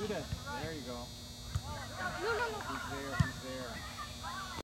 do that. There you go.